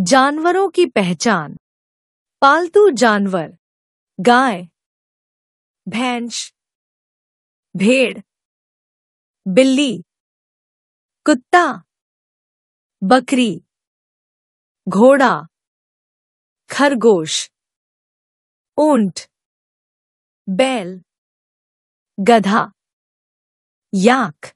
जानवरों की पहचान। पालतू जानवर। गाय। भैंस। भेड़। बिल्ली। कुत्ता। बकरी। घोड़ा। खरगोश। ऊँट। बैल। गधा। याक।